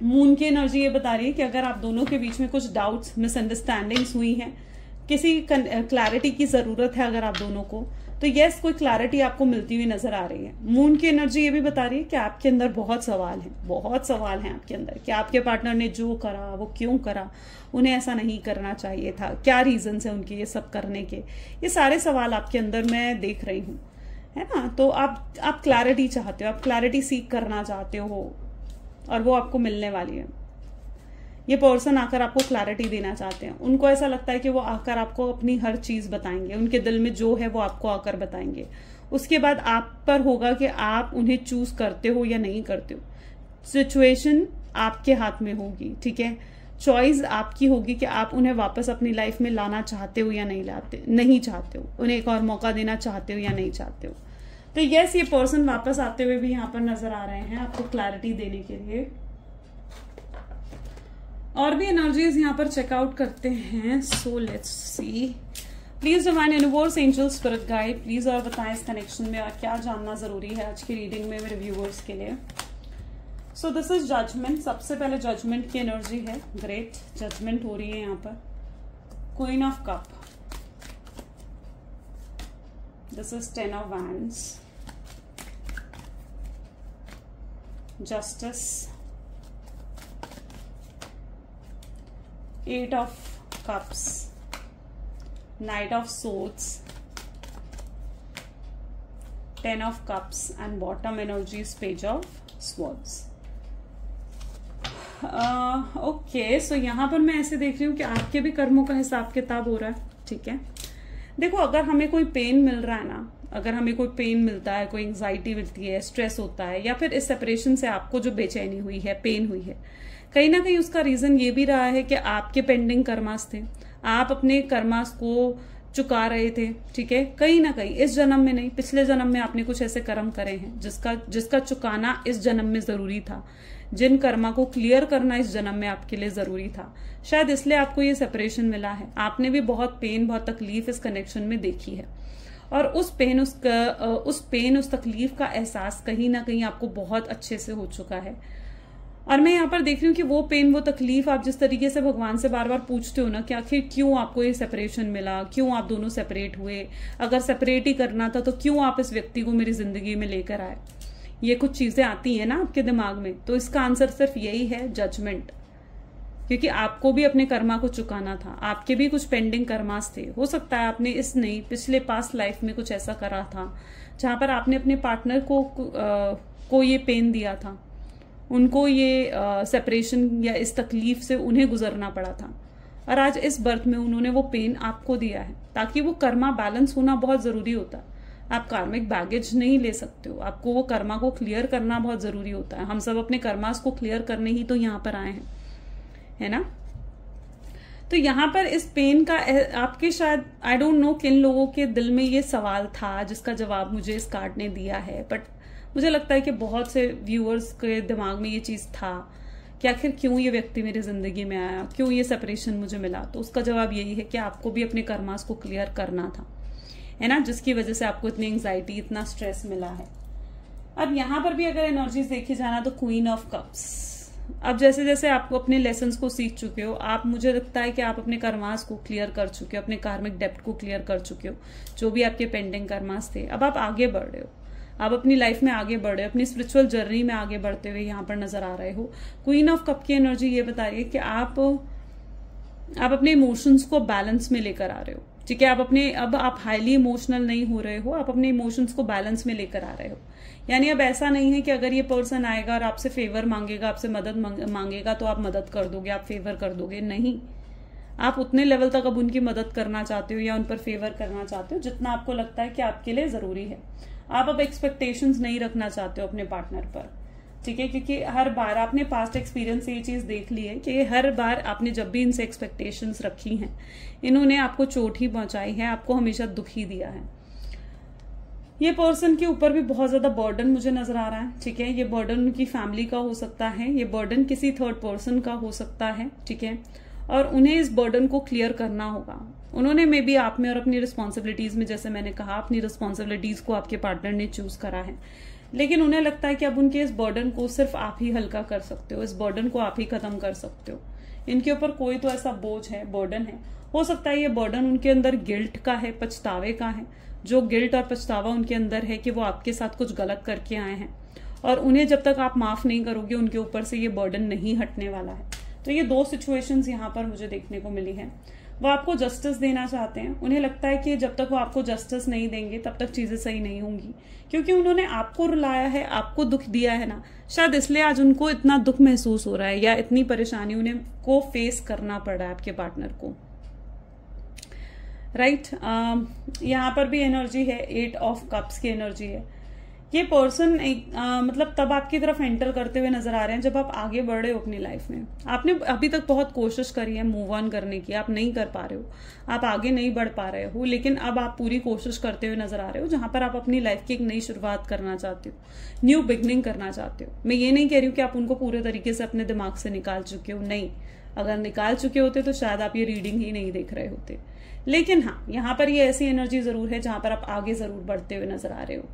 मून की एनर्जी ये बता रही है कि अगर आप दोनों के बीच में कुछ डाउट्स मिसअंडरस्टैंडिंग्स हुई हैं, किसी क्लैरिटी की ज़रूरत है अगर आप दोनों को तो यस कोई क्लैरिटी आपको मिलती हुई नज़र आ रही है। मून की एनर्जी ये भी बता रही है कि आपके अंदर बहुत सवाल है, बहुत सवाल है आपके अंदर, कि आपके पार्टनर ने जो करा, वो क्यों करा, उन्हें ऐसा नहीं करना चाहिए था, क्या रीजन है उनके ये सब करने के। ये सारे सवाल आपके अंदर मैं देख रही हूँ, है ना? तो आप आप क्लैरिटी चाहते हो, आप क्लैरिटी सीख करना चाहते हो और वो आपको मिलने वाली है। ये पर्सन आकर आपको क्लैरिटी देना चाहते हैं। उनको ऐसा लगता है कि वो आकर आपको अपनी हर चीज़ बताएँगे। उनके दिल में जो है वो आपको आकर बताएँगे। उसके बाद आप पर होगा कि आप उन्हें चूज़ करते हो या नहीं करते हो। सिचुएशन आपके हाथ में होगी, ठीक है? चॉइस आपकी होगी कि आप उन्हें वापस अपनी लाइफ में लाना चाहते हो या नहीं लाते नहीं चाहते हो। उन्हें एक और मौका देना चाहते हो या नहीं चाहते हो। तो यस ये पर्सन वापस आते हुए भी यहाँ पर नज़र आ रहे हैं आपको क्लैरिटी देने के लिए। और भी एनर्जीज यहाँ पर चेकआउट करते हैं। So let's see please divine universe angel spirit guide please और बताएँ इस कनेक्शन में क्या जानना ज़रूरी है आज की रीडिंग में मेरे व्यूवर्स के लिए। सो दिस इज़ जजमेंट सबसे पहले जजमेंट की एनर्जी है। ग्रेट जजमेंट हो रही है यहाँ पर। Queen of cup this is ten of wands justice eight of cups knight of swords ten of cups and bottom energy is page of swords uh okay so yahan par main aise dekh rahi hu ki aapke bhi karmon ka hisab kitab ho raha hai theek hai देखो अगर हमें कोई pen मिल रहा है ना अगर हमें कोई पेन मिलता है, कोई एंग्जाइटी मिलती है स्ट्रेस होता है, या फिर इस सेपरेशन से आपको जो बेचैनी हुई है पेन हुई है, कहीं ना कहीं उसका रीजन ये भी रहा है कि आपके पेंडिंग कर्मास थे। आप अपने कर्मास को चुका रहे थे, ठीक है? कहीं ना कहीं, इस जन्म में नहीं, पिछले जन्म में आपने कुछ ऐसे कर्म करे हैं, जिसका जिसका चुकाना इस जन्म में ज़रूरी था। जिन कर्मा को क्लियर करना इस जन्म में आपके लिए ज़रूरी था। शायद इसलिए आपको ये सेपरेशन मिला है। आपने भी बहुत पेन बहुत तकलीफ़ इस कनेक्शन में देखी है। और उस पेन उस उस पेन उस तकलीफ़ का एहसास कहीं ना कहीं आपको बहुत अच्छे से हो चुका है। और मैं यहाँ पर देख रही हूँ कि वो पेन वो तकलीफ़ आप जिस तरीके से भगवान से बार बार पूछते हो ना कि आखिर क्यों आपको ये सेपरेशन मिला? क्यों आप दोनों सेपरेट हुए? अगर सेपरेट ही करना था तो क्यों आप इस व्यक्ति को मेरी ज़िंदगी में लेकर आए? ये कुछ चीज़ें आती है ना आपके दिमाग में तो इसका आंसर सिर्फ़ यही है जजमेंट क्योंकि आपको भी अपने कर्मा को चुकाना था। आपके भी कुछ पेंडिंग कर्मास थे। हो सकता है आपने इस नहीं पिछले पास लाइफ में कुछ ऐसा करा था जहाँ पर आपने अपने पार्टनर को आ, को ये पेन दिया था। उनको ये सेपरेशन या इस तकलीफ़ से उन्हें गुजरना पड़ा था। और आज इस बर्थ में उन्होंने वो पेन आपको दिया है ताकि वो कर्मा बैलेंस होना बहुत ज़रूरी होता। है आप कार्मिक बैगेज नहीं ले सकते हो। आपको वो कर्मा को क्लियर करना बहुत ज़रूरी होता है। हम सब अपने कर्मास को क्लियर करने ही तो यहाँ पर आए हैं। है ना? तो यहाँ पर इस पेन का आपके शायद आई डोंट नो किन लोगों के दिल में ये सवाल था जिसका जवाब मुझे इस कार्ड ने दिया है बट मुझे लगता है कि बहुत से व्यूअर्स के दिमाग में ये चीज़ था कि आखिर क्यों ये व्यक्ति मेरी ज़िंदगी में आया, क्यों ये सेपरेशन मुझे मिला? तो उसका जवाब यही है कि आपको भी अपने कर्मास को क्लियर करना था, है ना? जिसकी वजह से आपको इतनी एंग्जाइटी इतना स्ट्रेस मिला है। अब यहाँ पर भी अगर एनर्जीज देखी जाना तो क्वीन ऑफ़ कप्स अब जैसे जैसे आप अपने लेसन को सीख चुके हो, आप, मुझे लगता है कि आप अपने कर्मास को क्लियर कर चुके हो, अपने कार्मिक डेप्ट को क्लियर कर चुके हो, जो भी आपके पेंडिंग कर्मास थे। अब आप आगे बढ़ रहे हो। आप अपनी लाइफ में आगे बढ़ रहे हो, अपनी स्पिरिचुअल जर्नी में आगे बढ़ते हुए यहाँ पर नज़र आ रहे हो। क्वीन ऑफ़ कप की एनर्जी ये बता रही है कि आप आप अपने इमोशंस को बैलेंस में लेकर आ रहे हो। ठीक है, आप अपने, अब आप हाईली इमोशनल नहीं हो रहे हो, आप अपने इमोशंस को बैलेंस में लेकर आ रहे हो। यानी अब ऐसा नहीं है कि अगर ये पर्सन आएगा और आपसे फेवर मांगेगा, आपसे मदद मांगेगा तो आप मदद कर दोगे, आप फेवर कर दोगे। नहीं। आप उतने लेवल तक अब उनकी मदद करना चाहते हो या उन पर फेवर करना चाहते हो, जितना आपको लगता है कि आपके लिए ज़रूरी है। आप अब एक्सपेक्टेशंस नहीं रखना चाहते हो अपने पार्टनर पर। ठीक है? क्योंकि हर बार आपने पास्ट एक्सपीरियंस से ये चीज़ देख ली है कि हर बार आपने जब भी इनसे एक्सपेक्टेशंस रखी हैं, इन्होंने आपको चोट ही पहुंचाई है, आपको हमेशा दुख दिया है। ये पर्सन के ऊपर भी बहुत ज़्यादा बर्डन मुझे नज़र आ रहा है, ठीक है? ये बर्डन उनकी फैमिली का हो सकता है, ये बर्डन किसी थर्ड पर्सन का हो सकता है, ठीक है? और उन्हें इस बर्डन को क्लियर करना होगा। उन्होंने मे बी आप में और अपनी रिस्पॉन्सिबिलिटीज में, जैसे मैंने कहा, अपनी रिस्पॉन्सिबिलिटीज को आपके पार्टनर ने चूज़ करा है। लेकिन उन्हें लगता है कि अब उनके इस बर्डन को सिर्फ़ आप ही हल्का कर सकते हो, इस बर्डन को आप ही खत्म कर सकते हो। इनके ऊपर कोई तो ऐसा बोझ है बर्डन है। हो सकता है ये बर्डन उनके अंदर गिल्ट का है, पछतावे का है। जो गिल्ट और पछतावा उनके अंदर है कि वो आपके साथ कुछ गलत करके आए हैं। और उन्हें जब तक आप माफ़ नहीं करोगे, उनके ऊपर से ये बर्डन नहीं हटने वाला है। तो ये दो सिचुएशंस यहाँ पर मुझे देखने को मिली है। वो आपको जस्टिस देना चाहते हैं। उन्हें लगता है कि जब तक वो आपको जस्टिस नहीं देंगे तब तक चीज़ें सही नहीं होंगी। क्योंकि उन्होंने आपको रुलाया है आपको दुख दिया है ना। शायद इसलिए आज उनको इतना दुख महसूस हो रहा है या इतनी परेशानी उन्हें को फेस करना पड़ रहा है आपके पार्टनर को। Right right? uh, यहाँ पर भी एनर्जी है एट ऑफ़ कप्स की एनर्जी है। ये पर्सन एक आ, मतलब तब आपकी तरफ़ एंटर करते हुए नज़र आ रहे हैं जब आप आगे बढ़ रहे हो अपनी लाइफ में। आपने अभी तक बहुत कोशिश करी है मूव ऑन करने की आप नहीं कर पा रहे हो। आप आगे नहीं बढ़ पा रहे हो लेकिन अब आप पूरी कोशिश करते हुए नज़र आ रहे हो जहाँ पर आप अपनी लाइफ की एक नई शुरुआत करना चाहते हो न्यू बिगनिंग करना चाहते हो। मैं ये नहीं कह रही हूँ कि आप उनको पूरे तरीके से अपने दिमाग से निकाल चुके हो नहीं। अगर निकाल चुके होते तो शायद आप ये रीडिंग ही नहीं देख रहे होते। लेकिन हाँ यहाँ पर ये ऐसी एनर्जी ज़रूर है जहाँ पर आप आगे ज़रूर बढ़ते हुए नज़र आ रहे हो।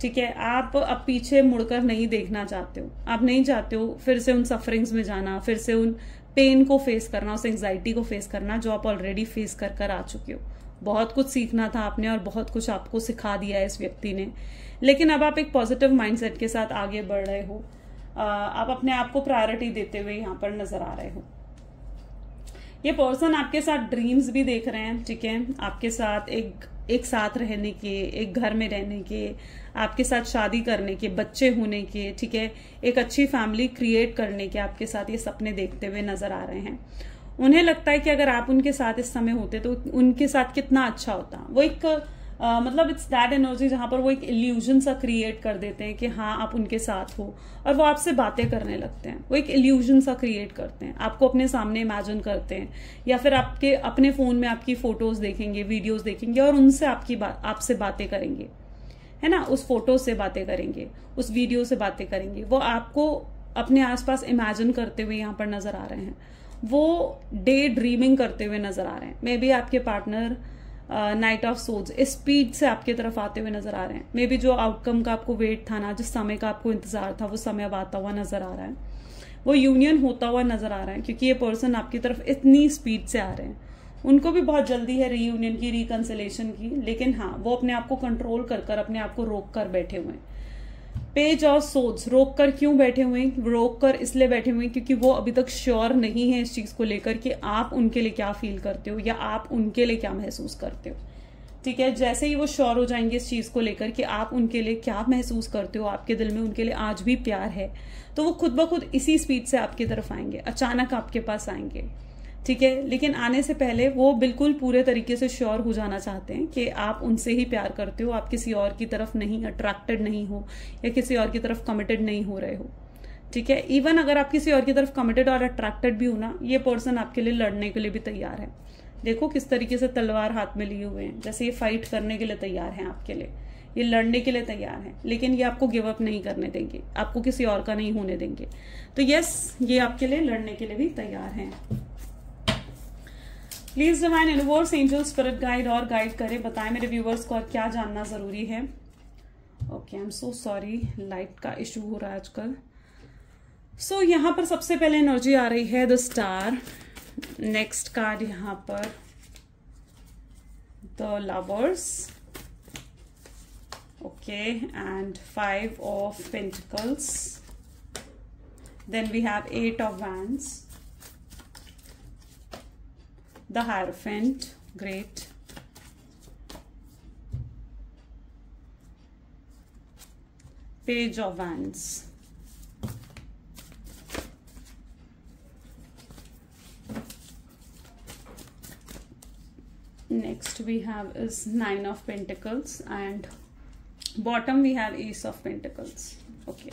ठीक है? आप अब पीछे मुड़कर नहीं देखना चाहते हो। आप नहीं चाहते हो फिर से उन सफरिंग्स में जाना, फिर से उन पेन को फेस करना, उस एंग्जाइटी को फेस करना जो आप ऑलरेडी फेस कर कर आ चुके हो। बहुत कुछ सीखना था आपने और बहुत कुछ आपको सिखा दिया है इस व्यक्ति ने। लेकिन अब आप एक पॉजिटिव माइंडसेट के साथ आगे बढ़ रहे हो। आप अपने आप को प्रायोरिटी देते हुए यहाँ पर नज़र आ रहे हो। ये पर्सन आपके साथ ड्रीम्स भी देख रहे हैं, ठीक है? आपके साथ एक एक साथ रहने के, एक घर में रहने के आपके साथ शादी करने के बच्चे होने के ठीक है? एक अच्छी फैमिली क्रिएट करने के आपके साथ ये सपने देखते हुए नज़र आ रहे हैं। उन्हें लगता है कि अगर आप उनके साथ इस समय होते तो उनके साथ कितना अच्छा होता। वो एक Uh, मतलब इट्स दैट एनर्जी जहाँ पर वो एक इल्यूजन सा क्रिएट कर देते हैं कि हाँ आप उनके साथ हो। और वो आपसे बातें करने लगते हैं। वो एक इल्यूजन सा क्रिएट करते हैं। आपको अपने सामने इमेजिन करते हैं। या फिर आपके अपने फ़ोन में आपकी फ़ोटोज़ देखेंगे वीडियोज़ देखेंगे और उनसे आपकी बात आपसे बातें करेंगे। है ना, उस फ़ोटो से बातें करेंगे, उस वीडियो से बातें करेंगे। वो आपको अपने आसपास इमेजिन करते हुए यहाँ पर नज़र आ रहे हैं। वो डे ड्रीमिंग करते हुए नज़र आ रहे हैं। मे बी आपके partner knight of swords speed से आपकी तरफ़ आते हुए नज़र आ रहे हैं। मे बी जो आउटकम का आपको वेट था ना, जिस समय का आपको इंतज़ार था, वो समय अब आता हुआ नज़र आ रहा है। वो यूनियन होता हुआ नज़र आ रहा है, क्योंकि ये पर्सन आपकी तरफ़ इतनी स्पीड से आ रहे हैं। उनको भी बहुत जल्दी है रीयूनियन की रिकन्सिलेशन की, लेकिन हाँ वो अपने आप को कंट्रोल कर कर, अपने आप को रोक कर बैठे हुए हैं। पेज और सोच रोक कर क्यों बैठे हुए रोक कर इसलिए बैठे हुए क्योंकि वो अभी तक श्योर नहीं है इस चीज़ को लेकर कि आप उनके लिए क्या फील करते हो या आप उनके लिए क्या महसूस करते हो। ठीक है, जैसे ही वो श्योर हो जाएँगे इस चीज़ को लेकर कि आप उनके लिए क्या महसूस करते हो, आपके दिल में उनके लिए आज भी प्यार है तो वो खुद ब खुद इसी स्पीड से आपकी तरफ़ आएँगे, अचानक आपके पास आएँगे। ठीक है? लेकिन आने से पहले वो बिल्कुल पूरे तरीके से श्योर हो जाना चाहते हैं कि आप उनसे ही प्यार करते हो, आप किसी और की तरफ़ नहीं अट्रैक्टेड नहीं हो या किसी और की तरफ़ कमिटेड नहीं हो रहे हो। ठीक है? इवन अगर आप किसी और की तरफ़ कमिटेड और अट्रैक्टेड भी हो ना, ये पर्सन आपके लिए लड़ने के लिए भी तैयार है। देखो किस तरीके से तलवार हाथ में लिए हुए हैं। जैसे ये फाइट करने के लिए तैयार हैं आपके लिए। ये लड़ने के लिए तैयार हैं, लेकिन ये आपको गिव अप नहीं करने देंगे। आपको किसी और का नहीं होने देंगे। तो यस ये आपके लिए लड़ने के लिए भी तैयार हैं। Please divine universe angel spirit guide और गाइड करे। बताएँ मेरे व्यूवर्स को और क्या जानना ज़रूरी है। Okay I am so sorry light का इशू हो रहा है आजकल। सो so, यहाँ पर सबसे पहले एनर्जी आ रही है द स्टार नेक्स्ट कार्ड यहाँ पर the lovers okay and five of pentacles then we have eight of wands the Hierophant, great. Page of Wands. Next we have is Nine of Pentacles and bottom we have Ace of Pentacles. Okay.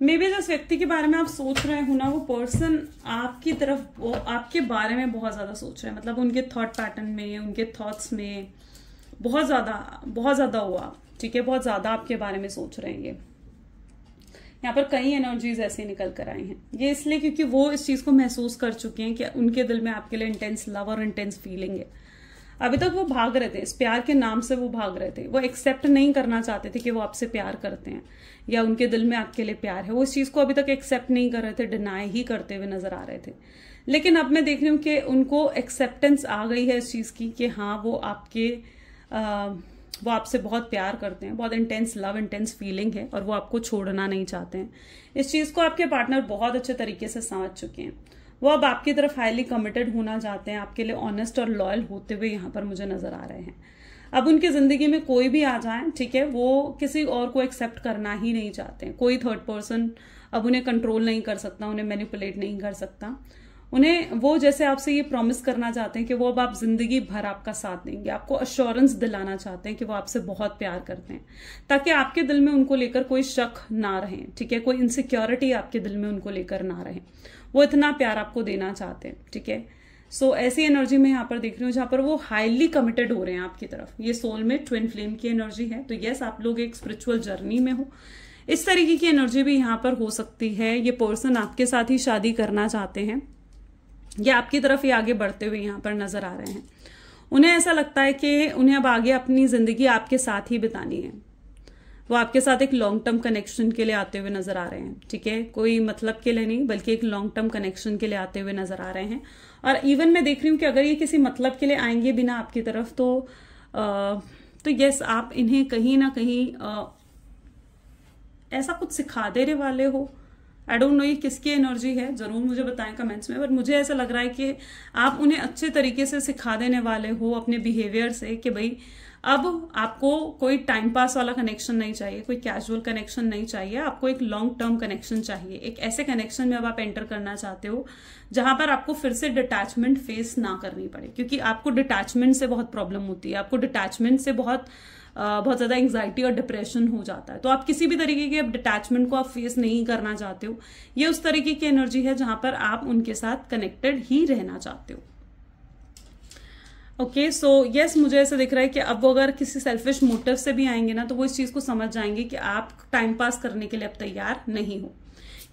Maybe जिस व्यक्ति के बारे में आप सोच रहे हो ना, वो पर्सन आपकी तरफ़, वो आपके बारे में बहुत ज़्यादा सोच रहे हैं। मतलब उनके थॉट पैटर्न में, उनके थॉट्स में बहुत ज़्यादा बहुत ज़्यादा हुआ। ठीक है, बहुत ज़्यादा आपके बारे में सोच रहे हैं ये। यहाँ पर कई एनर्जीज ऐसे निकल कर आई हैं। ये इसलिए क्योंकि वो इस चीज़ को महसूस कर चुके हैं कि उनके दिल में आपके लिए इंटेंस लव और इंटेंस फीलिंग है। अभी तक वो भाग रहे थे इस प्यार के नाम से वो भाग रहे थे। वो एक्सेप्ट नहीं करना चाहते थे कि वो आपसे प्यार करते हैं या उनके दिल में आपके लिए प्यार है। वो इस चीज़ को अभी तक एक्सेप्ट नहीं कर रहे थे डिनाई ही करते हुए नज़र आ रहे थे। लेकिन अब मैं देख रही हूँ कि उनको एक्सेप्टेंस आ गई है इस चीज़ की कि हाँ वो आपके आ, वो आपसे बहुत प्यार करते हैं बहुत इंटेंस लव इंटेंस फीलिंग है और वो आपको छोड़ना नहीं चाहते हैं। इस चीज़ को आपके पार्टनर बहुत अच्छे तरीके से समझ चुके हैं। वो अब आपकी तरफ़ हाईली कमिटेड होना चाहते हैं, आपके लिए ऑनेस्ट और लॉयल होते हुए यहाँ पर मुझे नज़र आ रहे हैं। अब उनकी ज़िंदगी में कोई भी आ जाए, ठीक है, वो किसी और को एक्सेप्ट करना ही नहीं चाहते हैं। कोई थर्ड पर्सन अब उन्हें कंट्रोल नहीं कर सकता, उन्हें मैनिपुलेट नहीं कर सकता। उन्हें वो जैसे आपसे ये प्रॉमिस करना चाहते हैं कि वो अब आप ज़िंदगी भर आपका साथ देंगे। आपको अश्योरेंस दिलाना चाहते हैं कि वो आपसे बहुत प्यार करते हैं, ताकि आपके दिल में उनको लेकर कोई शक ना रहे, ठीक है, कोई इनसिक्योरिटी आपके दिल में उनको लेकर ना रहे। वो इतना प्यार आपको देना चाहते हैं ठीक है? सो so, ऐसी एनर्जी में यहाँ पर देख रही हूँ जहाँ पर वो हाईली कमिटेड हो रहे हैं आपकी तरफ़। ये सोल में ट्विन फ्लेम की एनर्जी है। तो यस आप लोग एक स्पिरिचुअल जर्नी में हो। इस तरीके की एनर्जी भी यहाँ पर हो सकती है। ये पर्सन आपके साथ ही शादी करना चाहते हैं। या आपकी तरफ़ ही आगे बढ़ते हुए यहाँ पर नज़र आ रहे हैं। उन्हें ऐसा लगता है कि उन्हें अब आगे अपनी ज़िंदगी आपके साथ ही बितानी है। वो आपके साथ एक लॉन्ग टर्म कनेक्शन के लिए आते हुए नज़र आ रहे हैं ठीक है? कोई मतलब के लिए नहीं बल्कि एक लॉन्ग टर्म कनेक्शन के लिए आते हुए नज़र आ रहे हैं। और इवन मैं देख रही हूँ कि अगर ये किसी मतलब के लिए आएँगे बिना आपकी तरफ़ तो आ, तो यस आप इन्हें कहीं ना कहीं आ, ऐसा कुछ सिखा देने वाले हो। आई डोंट नो ये किसकी एनर्जी है ज़रूर मुझे बताएँ कमेंट्स में बट मुझे ऐसा लग रहा है कि आप उन्हें अच्छे तरीके से सिखा देने वाले हो अपने बिहेवियर से कि भाई अब आपको कोई टाइम पास वाला कनेक्शन नहीं चाहिए, कोई कैजुअल कनेक्शन नहीं चाहिए, आपको एक लॉन्ग टर्म कनेक्शन चाहिए। एक ऐसे कनेक्शन में अब आप एंटर करना चाहते हो, जहाँ पर आपको फिर से डिटैचमेंट फेस ना करनी पड़े, क्योंकि आपको डिटैचमेंट से बहुत प्रॉब्लम होती है, आपको डिटैचमेंट से बहुत बहुत ज़्यादा एंग्जाइटी और डिप्रेशन हो जाता है। तो आप किसी भी तरीके के डिटैचमेंट को आप फेस नहीं करना चाहते हो। ये उस तरीके की एनर्जी है जहाँ पर आप उनके साथ कनेक्टेड ही रहना चाहते हो। ओके सो यस मुझे ऐसा दिख रहा है कि अब वो अगर किसी सेल्फिश मोटिव से भी आएँगे ना तो वो इस चीज़ को समझ जाएँगे कि आप टाइम पास करने के लिए अब तैयार नहीं हो।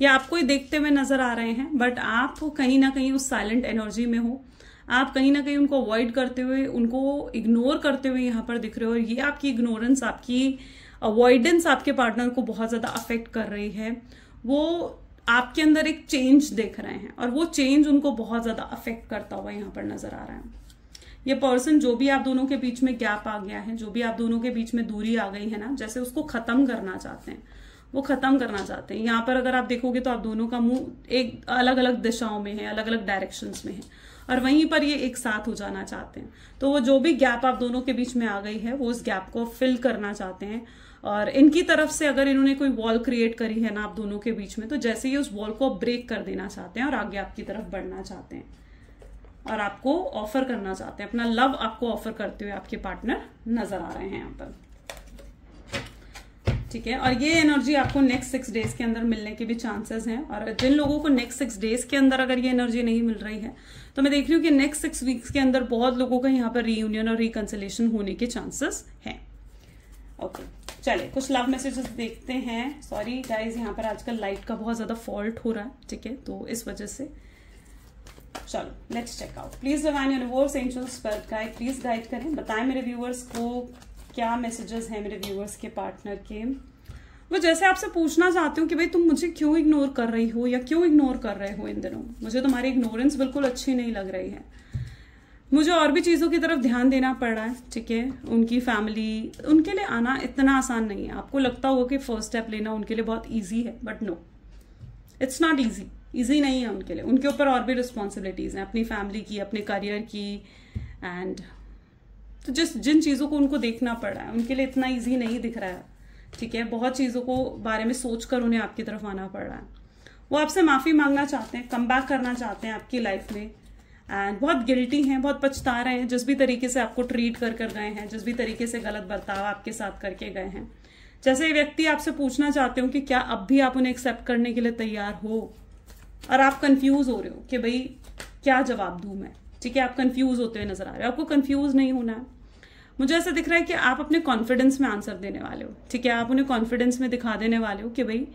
या आपको ही देखते हुए नज़र आ रहे हैं बट आप कहीं ना कहीं उस साइलेंट एनर्जी में हो। आप कहीं ना कहीं उनको अवॉइड करते हुए, उनको इग्नोर करते हुए यहाँ पर दिख रहे हो, और ये आपकी इग्नोरेंस आपकी अवॉइडेंस आपके पार्टनर को बहुत ज़्यादा अफेक्ट कर रही है। वो आपके अंदर एक चेंज देख रहे हैं, और वो चेंज उनको बहुत ज़्यादा अफेक्ट करता हुआ यहाँ पर नज़र आ रहा है। ये पर्सन जो भी आप दोनों के बीच में गैप आ गया है, जो भी आप दोनों के बीच में दूरी आ गई है ना, जैसे उसको खत्म करना चाहते हैं, वो खत्म करना चाहते हैं। यहाँ पर अगर आप देखोगे तो आप दोनों का मुँह एक अलग अलग दिशाओं में है अलग अलग डायरेक्शन में है, और वहीं पर ये एक साथ हो जाना चाहते हैं। तो वो जो भी गैप आप दोनों के बीच में आ गई है, वो उस गैप को फिल करना चाहते हैं, और इनकी तरफ़ से अगर इन्होंने कोई वॉल क्रिएट करी है ना आप दोनों के बीच में तो जैसे ही उस वॉल को ब्रेक कर देना चाहते हैं और आगे आपकी तरफ़ बढ़ना चाहते हैं। और आपको ऑफ़र करना चाहते हैं, अपना लव आपको ऑफ़र करते हुए आपके पार्टनर नज़र आ रहे हैं यहाँ पर। ठीक है? और ये एनर्जी आपको नेक्स्ट सिक्स डेज़ के अंदर मिलने के भी चांसेस हैं। और जिन लोगों को नेक्स्ट सिक्स डेज़ के अंदर अगर ये एनर्जी नहीं मिल रही है तो मैं देख रही हूँ कि नेक्स्ट सिक्स वीक्स के अंदर बहुत लोगों का यहाँ पर रीयूनियन और रिकन्सिलेशन होने के चांसेस हैं। ओके चले कुछ लव मैसेजेस देखते हैं। सॉरी गाइज़ यहाँ पर आजकल लाइट का बहुत ज़्यादा फॉल्ट हो रहा है, ठीक है? तो इस वजह से चलो let's check out please divine universe angels पर गाइड प्लीज़ गाइड करें. बताएँ मेरे व्यूअर्स को क्या मैसेजेस हैं मेरे व्यूअर्स के पार्टनर के। वो जैसे आपसे पूछना चाहती हूँ कि भाई, तुम मुझे क्यों इग्नोर कर रही हो या क्यों इग्नोर कर रहे हो इन दिनों? मुझे तुम्हारी इग्नोरेंस बिल्कुल अच्छी नहीं लग रही है। मुझे और भी चीज़ों की तरफ़ ध्यान देना पड़ रहा है, ठीक है? उनकी फैमिली उनके लिए आना इतना आसान नहीं है। आपको लगता होगा कि फ़र्स्ट स्टेप लेना उनके लिए बहुत ईजी है but no it's not easy easy नहीं है उनके लिए। उनके ऊपर और भी रिस्पॉन्सिबिलिटीज हैं, अपनी फैमिली की, अपने करियर की एंड तो जिस, जिन चीज़ों को उनको देखना पड़ रहा है, उनके लिए इतना ईजी नहीं दिख रहा है। ठीक है? बहुत चीज़ों को बारे में सोच कर उन्हें आपकी तरफ़ आना पड़ रहा है। वो आपसे माफ़ी मांगना चाहते हैं कम बैक करना चाहते हैं आपकी लाइफ में। एंड बहुत गिल्टी हैं, बहुत पछता रहे हैं, जिस भी तरीके से आपको ट्रीट कर कर गए हैं, जिस भी तरीके से गलत बर्ताव आपके साथ करके गए हैं। जैसे व्यक्ति आपसे पूछना चाहते हो कि क्या अब भी आप उन्हें एक्सेप्ट करने के लिए तैयार हो? और आप कंफ्यूज हो रहे हो कि भाई क्या जवाब दू मैं? ठीक है, आप कंफ्यूज होते हुए नज़र आ रहे हो। आपको कंफ्यूज नहीं होना है। मुझे ऐसा दिख रहा है कि आप अपने कॉन्फिडेंस में आंसर देने वाले हो। ठीक है, आप उन्हें कॉन्फिडेंस में दिखा देने वाले हो कि भाई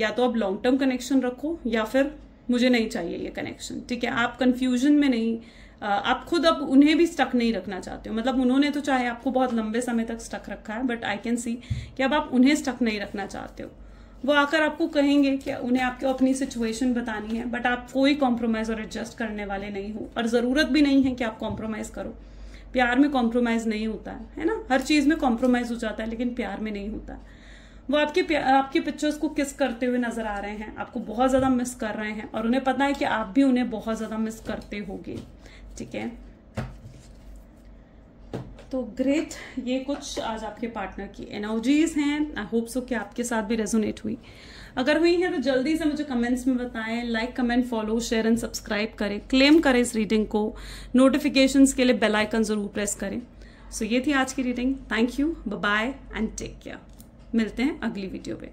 या तो आप लॉन्ग टर्म कनेक्शन रखो या फिर मुझे नहीं चाहिए ये कनेक्शन ठीक है, आप कंफ्यूजन में नहीं आप खुद अब उन्हें भी स्टक नहीं रखना चाहते हो। मतलब उन्होंने तो चाहे आपको बहुत लंबे समय तक स्टक रखा है बट आई कैन सी कि अब आप उन्हें स्टक नहीं रखना चाहते हो। वो आकर आपको कहेंगे कि उन्हें आपको अपनी सिचुएशन बतानी है बट आप कोई कॉम्प्रोमाइज और एडजस्ट करने वाले नहीं हो। और ज़रूरत भी नहीं है कि आप कॉम्प्रोमाइज करो। प्यार में कॉम्प्रोमाइज नहीं होता, है है ना? हर चीज़ में कॉम्प्रोमाइज हो जाता है, लेकिन प्यार में नहीं होता। वो आपके आपके पिक्चर्स को किस करते हुए नज़र आ रहे हैं, आपको बहुत ज़्यादा मिस कर रहे हैं, और उन्हें पता है कि आप भी उन्हें बहुत ज़्यादा मिस करते होगे। ठीक है? तो ग्रेट ये कुछ आज आपके पार्टनर की एनर्जीज हैं। आई होप सो कि आपके साथ भी रेजोनेट हुई। अगर हुई है तो जल्दी से मुझे कमेंट्स में बताएँ like comment follow share and subscribe करें। क्लेम करें इस रीडिंग को। नोटिफिकेशन के लिए बेल आइकन ज़रूर प्रेस करें। सो so, ये थी आज की reading thank you bye and take care मिलते हैं अगली वीडियो पे।